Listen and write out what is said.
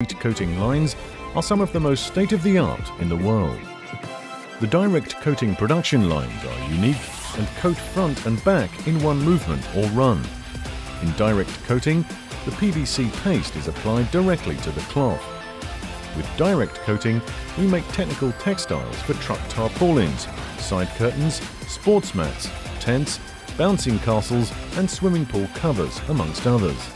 Heat coating lines are some of the most state-of-the-art in the world. The direct coating production lines are unique and coat front and back in one movement or run. In direct coating, the PVC paste is applied directly to the cloth. With direct coating, we make technical textiles for truck tarpaulins, side curtains, sports mats, tents, bouncing castles and swimming pool covers, amongst others.